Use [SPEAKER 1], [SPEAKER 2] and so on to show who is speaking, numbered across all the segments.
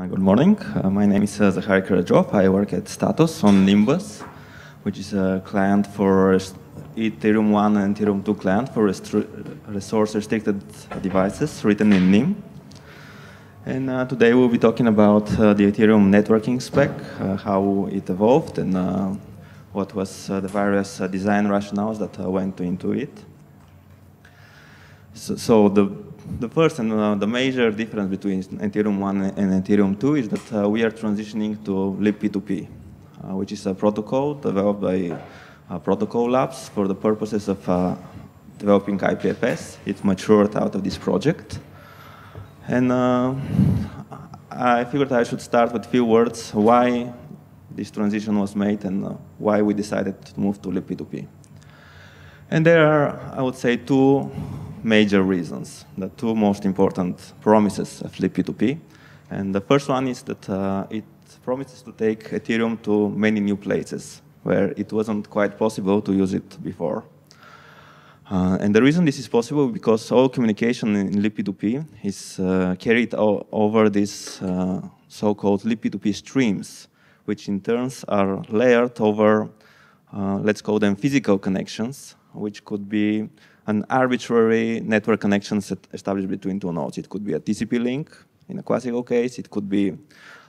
[SPEAKER 1] Uh, good morning. Uh, my name is uh, Zahary. I work at Status on Nimbus, which is a client for Ethereum 1 and Ethereum 2 client for resource-restricted devices written in NIM. And uh, today we'll be talking about uh, the Ethereum networking spec, how it evolved, and what was the various design rationales that went into it. So, so the the first and uh, the major difference between Ethereum 1 and Ethereum 2 is that uh, we are transitioning to libp2p, uh, which is a protocol developed by uh, Protocol Labs for the purposes of uh, developing IPFS. It matured out of this project. And uh, I figured I should start with a few words why this transition was made and why we decided to move to libp2p. And there are, I would say, two major reasons, the two most important promises of libp2p. And the first one is that uh, it promises to take Ethereum to many new places where it wasn't quite possible to use it before. Uh, and the reason this is possible because all communication in libp2p is uh, carried over these uh, so-called libp2p streams, which in turns are layered over, uh, let's call them physical connections, which could be an arbitrary network connection established between two nodes. It could be a TCP link in a classical case. It could be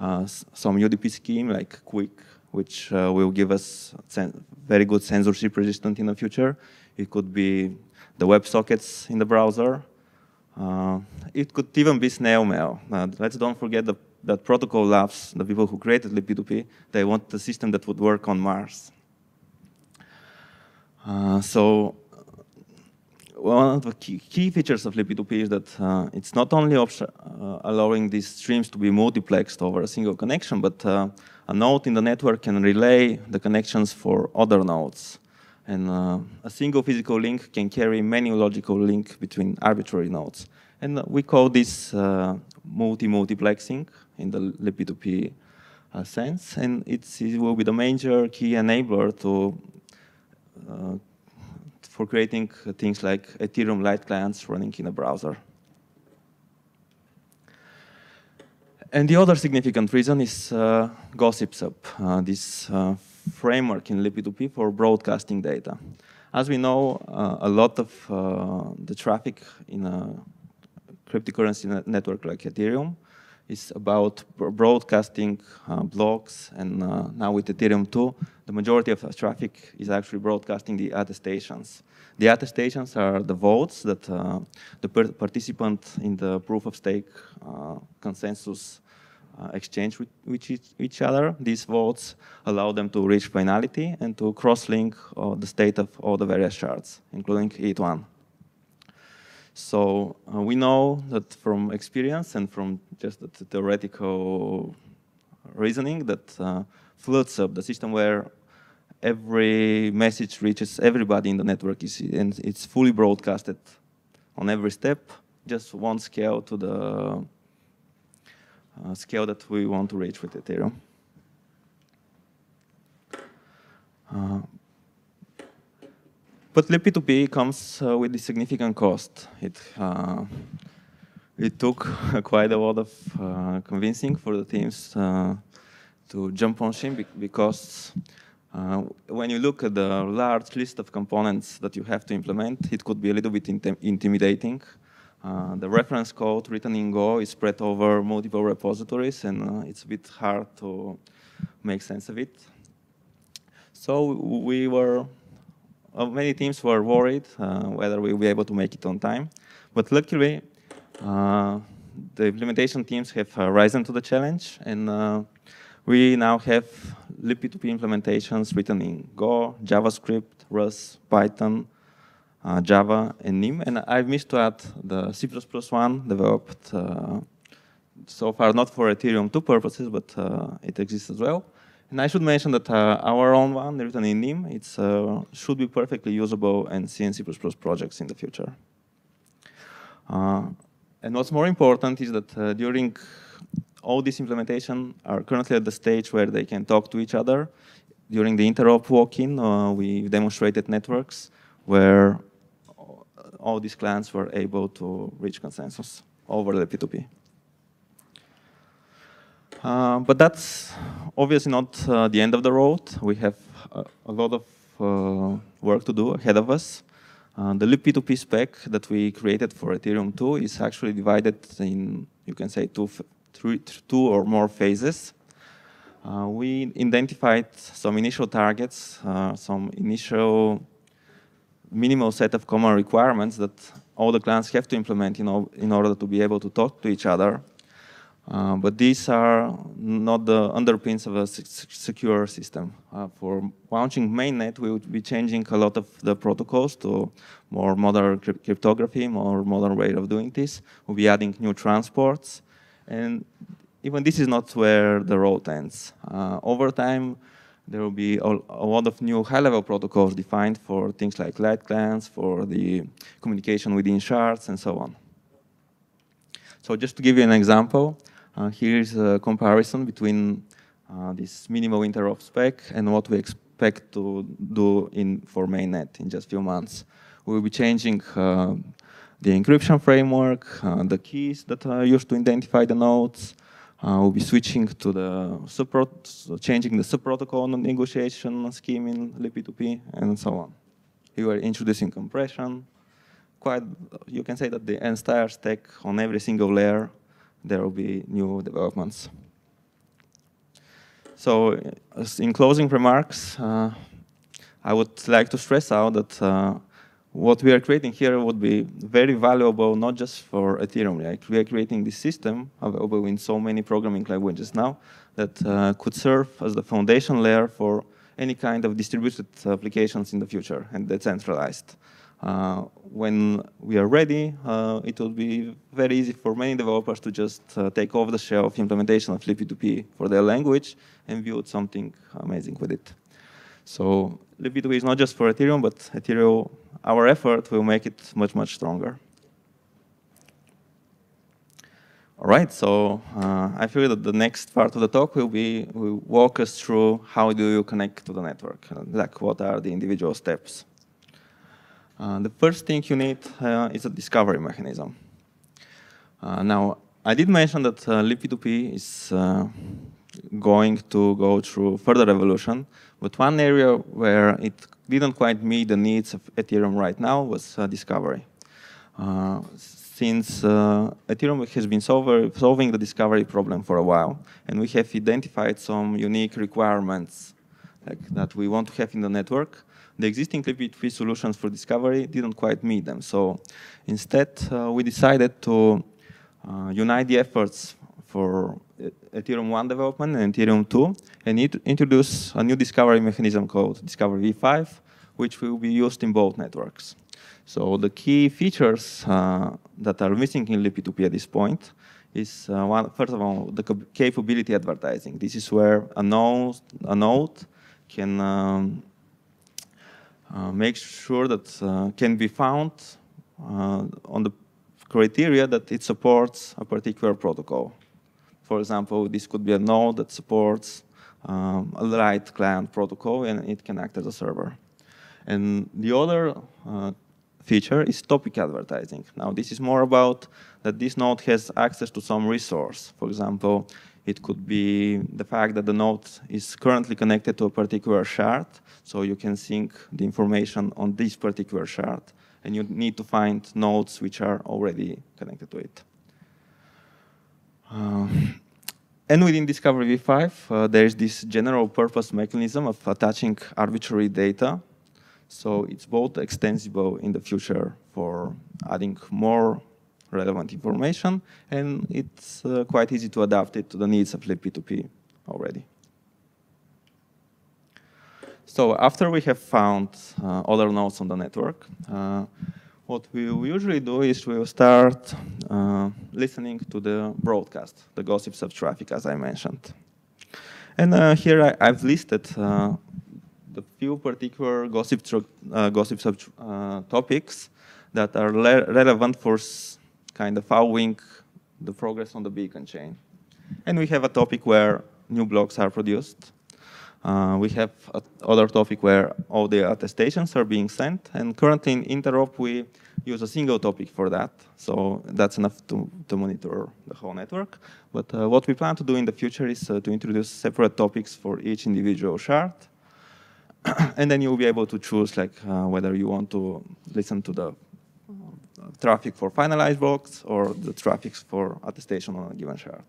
[SPEAKER 1] uh, some UDP scheme like QUIC, which uh, will give us very good censorship resistant in the future. It could be the WebSockets in the browser. Uh, it could even be snail mail. Uh, let's don't forget the, that Protocol Labs, the people who created libp2p, they want a system that would work on Mars. Uh, so one of the key, key features of libp2p is that uh, it's not only uh, allowing these streams to be multiplexed over a single connection, but uh, a node in the network can relay the connections for other nodes. And uh, a single physical link can carry many logical links between arbitrary nodes. And we call this multi-multiplexing in the libp2p uh, sense. And it will be the major key enabler to for creating things like Ethereum light clients running in a browser. And the other significant reason is uh, GossipSub, uh, this uh, framework in libp2p for broadcasting data. As we know, uh, a lot of uh, the traffic in a cryptocurrency network like Ethereum is about broadcasting uh, blocks, and uh, now with Ethereum 2, the majority of the traffic is actually broadcasting the attestations. The attestations are the votes that uh, the participant in the proof of stake uh, consensus uh, exchange with, with each, each, other. These votes allow them to reach finality and to cross-link uh, the state of all the various shards, including ETH1. So uh, we know that from experience and from just the theoretical reasoning that uh, FloodSub, the system where every message reaches everybody in the network is, and it's fully broadcasted on every step, just one scale to the uh, scale that we want to reach with Ethereum. Uh, but libp2p comes uh, with a significant cost. It, uh, it took quite a lot of uh, convincing for the teams uh, to jump on Shim because uh, when you look at the large list of components that you have to implement, it could be a little bit intimidating. Uh, the reference code written in Go is spread over multiple repositories, and it's a bit hard to make sense of it. So we were many teams were worried uh, whether we'll be able to make it on time. But luckily, uh, the implementation teams have risen to the challenge, and we now have libp2p implementations written in Go, JavaScript, Rust, Python, uh, Java, and NIM. And I've missed to add the C++ one developed uh, so far not for Ethereum 2 purposes, but uh, it exists as well. And I should mention that uh, our own one, written in NIM, it uh, should be perfectly usable in C and C++ projects in the future. Uh, and what's more important is that uh, during all this implementation are currently at the stage where they can talk to each other. During the interop walk-in, uh, we demonstrated networks where all these clients were able to reach consensus over the P2P. Uh, but that's obviously not uh, the end of the road. We have a, a lot of uh, work to do ahead of us. Uh, the libp2p spec that we created for Ethereum 2 is actually divided in, you can say, two, three, two or more phases. Uh, we identified some initial targets, uh, some initial minimal set of common requirements that all the clients have to implement in, in order to be able to talk to each other. Uh, but these are not the underpins of a secure system. Uh, for launching mainnet, we would be changing a lot of the protocols to more modern cryptography, more modern way of doing this. We'll be adding new transports. And even this is not where the road ends. Uh, over time, there will be a, lot of new high-level protocols defined for things like light clients, for the communication within shards, and so on. So just to give you an example, uh, here's a comparison between uh, this minimal interop spec and what we expect to do in for mainnet in just a few months. We'll be changing uh, the encryption framework, the keys that are used to identify the nodes, uh, we'll be switching to the changing the subprotocol negotiation scheme in libp2p and so on. We are introducing compression. Quite, you can say that the entire stack on every single layer there will be new developments. So in closing remarks, uh, I would like to stress out that uh, what we are creating here would be very valuable, not just for Ethereum. Like we are creating this system available in so many programming languages now that uh, could serve as the foundation layer for any kind of distributed applications in the future and decentralized. Uh, when we are ready, uh, it will be very easy for many developers to just uh, take off-the-shelf implementation of libp2p for their language and build something amazing with it. So libp2p is not just for Ethereum, but Ethereum, our effort will make it much, much stronger. All right, so uh, I feel that the next part of the talk will be will walk us through how do you connect to the network, like what are the individual steps. Uh, the first thing you need uh, is a discovery mechanism. Uh, now, I did mention that uh, libp2p is uh, going to go through further evolution, but one area where it didn't quite meet the needs of Ethereum right now was discovery. since Ethereum has been solving the discovery problem for a while, and we have identified some unique requirements like, that we want to have in the network, the existing libp2p solutions for discovery didn't quite meet them. So instead, uh, we decided to uh, unite the efforts for Ethereum 1 development and Ethereum 2 and introduce a new discovery mechanism called Discovery v5, which will be used in both networks. So the key features uh, that are missing in libp2p at this point is, uh, one, first of all, the capability advertising. This is where a node, a node can um, uh, make sure that uh, can be found uh, on the criteria that it supports a particular protocol. For example, this could be a node that supports um, a light client protocol and it can act as a server. And the other uh, feature is topic advertising. Now, this is more about that this node has access to some resource. For example, it could be the fact that the node is currently connected to a particular shard, so you can sync the information on this particular shard, and you need to find nodes which are already connected to it. Uh, and within Discovery v5, uh, there is this general purpose mechanism of attaching arbitrary data. So it's both extensible in the future for adding more relevant information, and it's uh, quite easy to adapt it to the needs of libp2p already. So after we have found uh, other nodes on the network, uh, what we usually do is we will start uh, listening to the broadcast, the GossipSub traffic, as I mentioned. And uh, here I, have listed uh, the few particular gossip, gossip topics that are relevant for kind of following the progress on the beacon chain. And we have a topic where new blocks are produced. Uh, we have other topic where all the attestations are being sent, and currently in interop we use a single topic for that, so that's enough to, to monitor the whole network. But uh, what we plan to do in the future is uh, to introduce separate topics for each individual shard, and then you'll be able to choose like uh, whether you want to listen to the traffic for finalized blocks or the traffic for attestation on a given shard.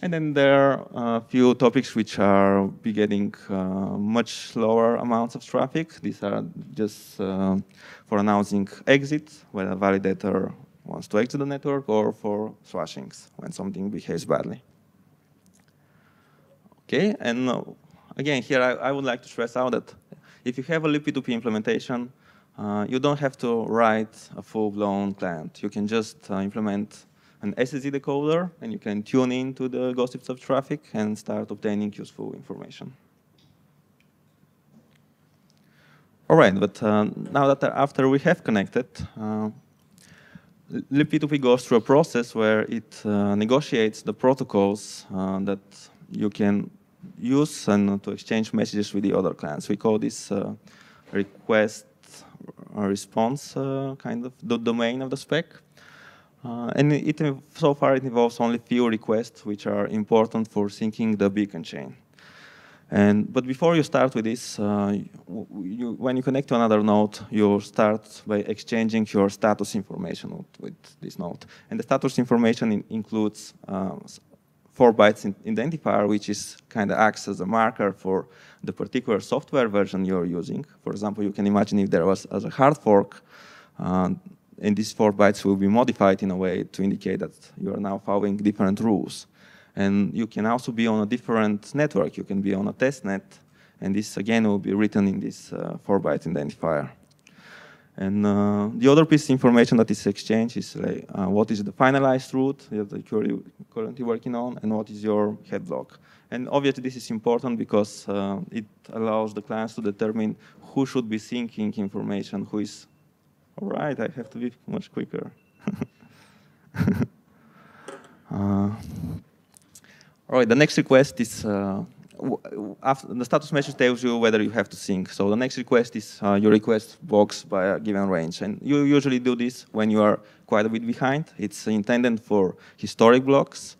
[SPEAKER 1] And then there are a few topics which are be getting uh, much lower amounts of traffic. These are just uh, for announcing exits when a validator wants to exit the network or for slashings when something behaves badly. Okay, and uh, again, here I, I, would like to stress out that if you have a libp2p implementation, uh, you don't have to write a full-blown client. You can just uh, implement an SSZ decoder, and you can tune in to the GossipSub traffic and start obtaining useful information. All right, but uh, now that after we have connected, uh, libp2p goes through a process where it uh, negotiates the protocols uh, that you can use and to exchange messages with the other clients. We call this request response uh, kind of the domain of the spec. Uh, and it, so far it involves only few requests which are important for syncing the beacon chain. And, but before you start with this, uh, you, when you connect to another node, you start by exchanging your status information with this node. And the status information in, includes uh, four bytes identifier, which is kind of acts as a marker for the particular software version you're using. For example, you can imagine if there was as a hard fork, uh, and these four bytes will be modified in a way to indicate that you are now following different rules. And you can also be on a different network. You can be on a test net, and this again will be written in this uh, four byte identifier. And uh, the other piece of information that is exchanged is like, uh, what is the finalized root that you're currently working on, and what is your head block. And obviously this is important because uh, it allows the clients to determine who should be syncing information, who is all right, I have to be much quicker. uh, all right, the next request is, uh, after the status message tells you whether you have to sync. So the next request is uh, your request blocks by a given range. And you usually do this when you are quite a bit behind. It's intended for historic blocks.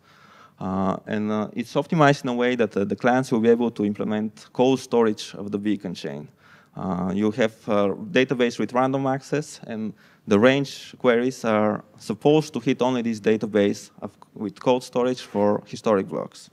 [SPEAKER 1] Uh, and uh, it's optimized in a way that uh, the clients will be able to implement cold storage of the beacon chain. Uh, you have a database with random access, and the range queries are supposed to hit only this database of, with cold storage for historic blocks.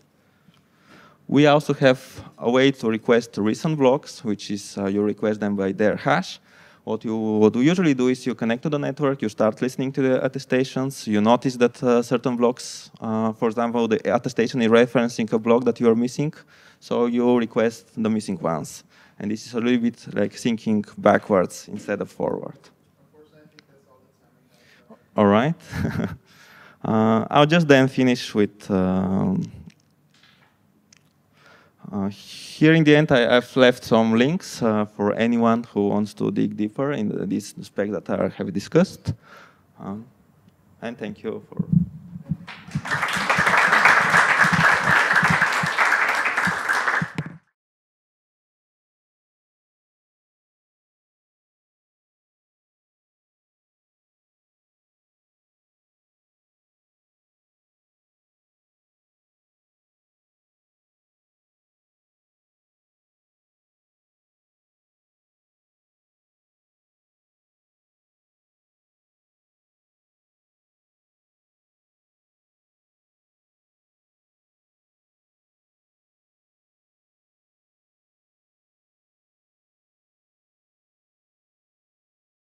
[SPEAKER 1] We also have a way to request recent blocks, which is uh, you request them by their hash. What you, what you usually do is you connect to the network, you start listening to the attestations, you notice that uh, certain blocks, uh, for example, the attestation is referencing a block that you are missing, so you request the missing ones. And this is a little bit like syncing backwards instead of forward. All right. uh, I'll just then finish with. Um, uh, here in the end, I, have left some links uh, for anyone who wants to dig deeper in the, this spec that I have discussed. Um, and thank you for.